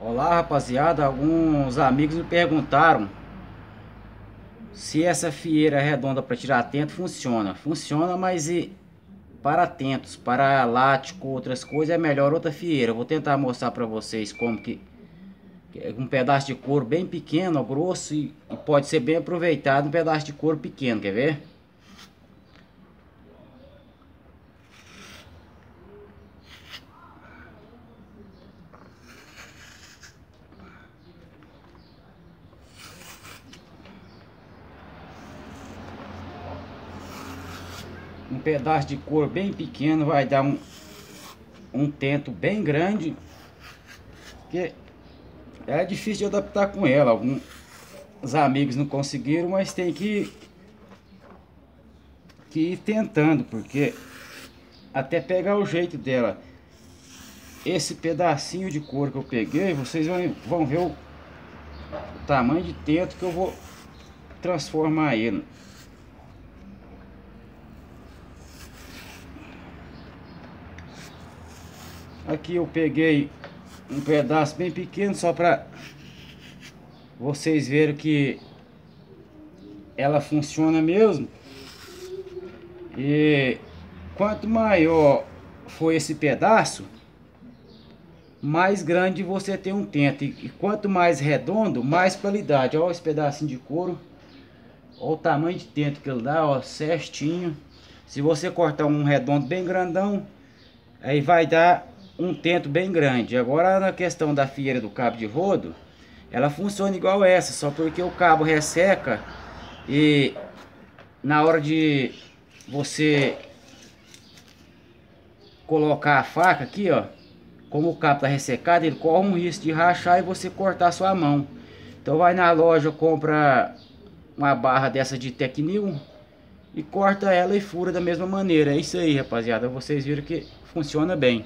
Olá rapaziada, alguns amigos me perguntaram se essa fieira redonda para tirar tento funciona. Funciona, mas e para tentos, para lático, outras coisas é melhor outra fieira. vou tentar mostrar para vocês como que um pedaço de couro bem pequeno, grosso e pode ser bem aproveitado um pedaço de couro pequeno, quer ver? Um pedaço de couro bem pequeno vai dar um, um tento bem grande que é difícil de adaptar com ela. Alguns amigos não conseguiram mas tem que que ir tentando porque até pegar o jeito dela. Esse pedacinho de couro que eu peguei vocês vão, vão ver o, o tamanho de tento que eu vou transformar ele Aqui eu peguei um pedaço bem pequeno só para vocês verem que ela funciona mesmo. E quanto maior for esse pedaço, mais grande você tem um tento. E quanto mais redondo, mais qualidade. Olha esse pedacinho de couro. Olha o tamanho de tento que ele dá, ó, certinho. Se você cortar um redondo bem grandão, aí vai dar um tento bem grande. Agora na questão da fieira do cabo de rodo, ela funciona igual essa, só porque o cabo resseca e na hora de você colocar a faca aqui, ó, como o cabo está ressecado, ele corre um risco de rachar e você cortar sua mão. Então vai na loja, compra uma barra dessa de Tecnil e corta ela e fura da mesma maneira. É isso aí, rapaziada. Vocês viram que funciona bem.